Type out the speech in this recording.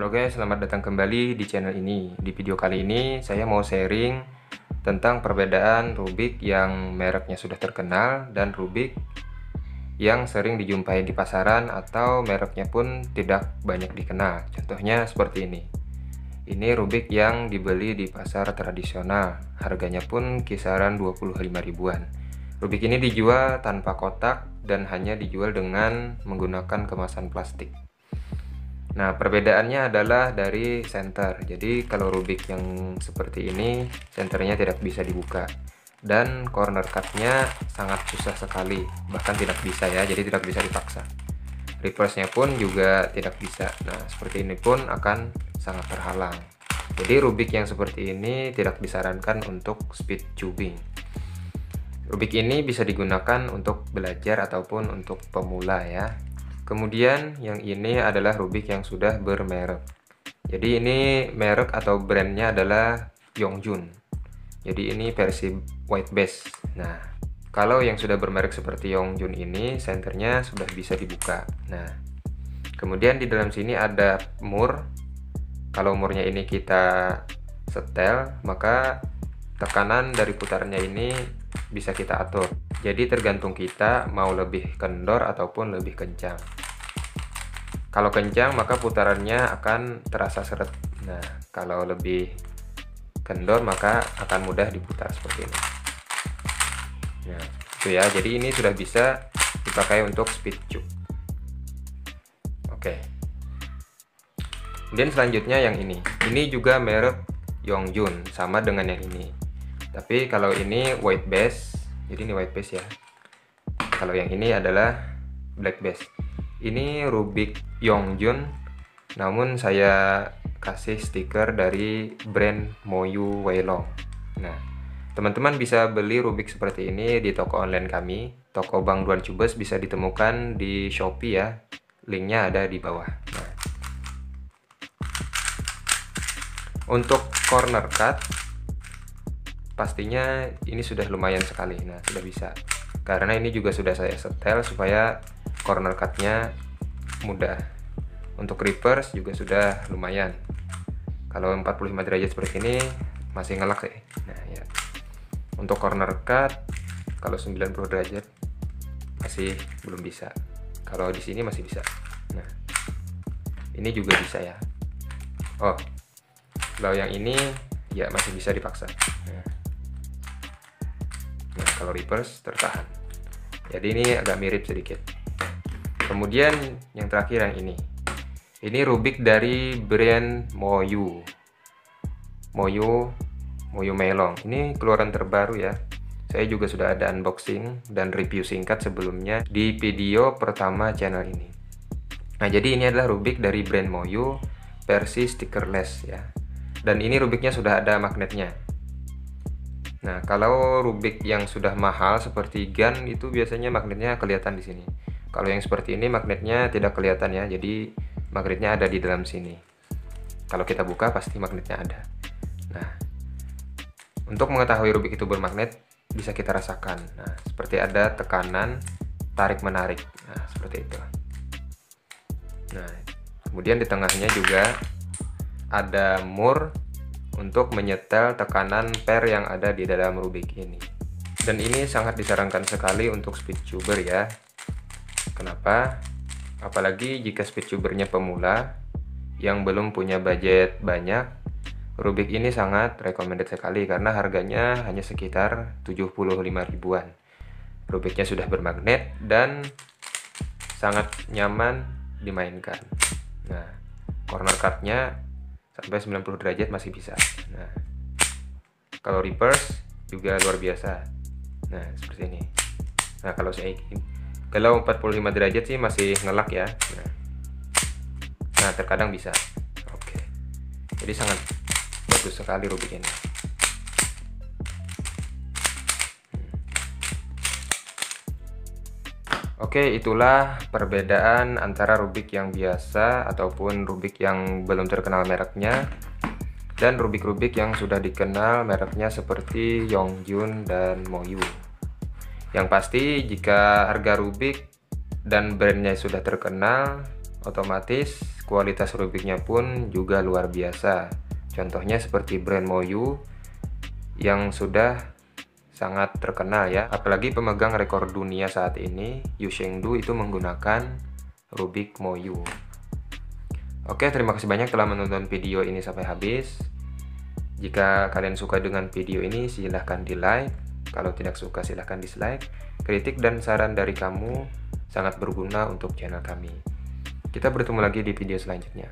Halo guys, selamat datang kembali di channel ini. Di video kali ini saya mau sharing tentang perbedaan Rubik yang mereknya sudah terkenal dan Rubik yang sering dijumpai di pasaran atau mereknya pun tidak banyak dikenal. Contohnya seperti ini. Ini Rubik yang dibeli di pasar tradisional, harganya pun kisaran 25 ribuan. Rubik ini dijual tanpa kotak dan hanya dijual dengan menggunakan kemasan plastik. Nah, perbedaannya adalah dari center. Jadi, kalau Rubik yang seperti ini, centernya tidak bisa dibuka. Dan corner cutnya sangat susah sekali, bahkan tidak bisa ya, jadi tidak bisa dipaksa. Reverse-nya pun juga tidak bisa. Nah, seperti ini pun akan sangat terhalang. Jadi, Rubik yang seperti ini tidak disarankan untuk speed tubing. Rubik ini bisa digunakan untuk belajar ataupun untuk pemula ya. Kemudian yang ini adalah Rubik yang sudah bermerek. Jadi ini merek atau brandnya adalah Yongjun. Jadi ini versi white base. Nah, kalau yang sudah bermerek seperti Yongjun ini, senternya sudah bisa dibuka. Nah, kemudian di dalam sini ada mur. Kalau murnya ini kita setel, maka tekanan dari putarannya ini bisa kita atur. Jadi tergantung kita mau lebih kendor ataupun lebih kencang. Kalau kencang maka putarannya akan terasa seret. Nah, kalau lebih kendor maka akan mudah diputar seperti ini. Nah, itu ya. Jadi ini sudah bisa dipakai untuk speed tube. Oke. Kemudian selanjutnya yang ini. Ini juga merek Yongjun, sama dengan yang ini. Tapi kalau ini white base, jadi ini white base ya. Kalau yang ini adalah black base. Ini Rubik Yongjun namun saya kasih stiker dari brand Moyu Weilong. Nah teman-teman bisa beli Rubik seperti ini di toko online kami. Toko Bang Duan Cubes bisa ditemukan di Shopee ya. Linknya ada di bawah. Nah. untuk corner cut pastinya ini sudah lumayan sekali. Nah sudah bisa. Karena ini juga sudah saya setel supaya corner cutnya mudah. Untuk reverse juga sudah lumayan. Kalau 45 derajat seperti ini masih ngelak sih. Nah ya. Untuk corner cut kalau 90 derajat masih belum bisa. Kalau di sini masih bisa. Nah ini juga bisa ya. Oh kalau yang ini ya masih bisa dipaksa. Nah, kalau reverse tertahan. Jadi ini agak mirip sedikit. Kemudian yang terakhir yang ini. Ini Rubik dari brand Moyu. Moyu Moyu Melong. Ini keluaran terbaru ya. Saya juga sudah ada unboxing dan review singkat sebelumnya di video pertama channel ini. Nah jadi ini adalah Rubik dari brand Moyu versi stickerless ya. Dan ini Rubiknya sudah ada magnetnya Nah, kalau Rubik yang sudah mahal seperti GAN itu biasanya magnetnya kelihatan di sini. Kalau yang seperti ini magnetnya tidak kelihatan ya, jadi magnetnya ada di dalam sini. Kalau kita buka pasti magnetnya ada. Nah, untuk mengetahui Rubik itu bermagnet bisa kita rasakan. Nah, seperti ada tekanan tarik menarik. Nah, seperti itu. Nah, kemudian di tengahnya juga ada mur untuk menyetel tekanan per yang ada di dalam Rubik ini. Dan ini sangat disarankan sekali untuk speed tuber ya, Kenapa? Apalagi jika speedtubernya pemula yang belum punya budget banyak, Rubik ini sangat recommended sekali karena harganya hanya sekitar 75 ribuan. Rubiknya sudah bermagnet dan sangat nyaman dimainkan. Nah, corner cutnya sampai 90 derajat masih bisa. Nah, kalau reverse juga luar biasa. Nah, seperti ini. Nah, kalau saya ingin kalau 45 derajat sih masih ngelak ya nah, nah terkadang bisa oke jadi sangat bagus sekali Rubik ini Oke, itulah perbedaan antara Rubik yang biasa ataupun Rubik yang belum terkenal mereknya dan Rubik-Rubik yang sudah dikenal mereknya seperti Yongjun dan Moyu. Yang pasti jika harga Rubik dan brandnya sudah terkenal, otomatis kualitas Rubiknya pun juga luar biasa. Contohnya seperti brand Moyu yang sudah sangat terkenal ya. Apalagi pemegang rekor dunia saat ini, Yu Shengdu itu menggunakan Rubik Moyu. Oke, terima kasih banyak telah menonton video ini sampai habis. Jika kalian suka dengan video ini, silahkan di like. Kalau tidak suka, silahkan dislike. Kritik dan saran dari kamu sangat berguna untuk channel kami. Kita bertemu lagi di video selanjutnya.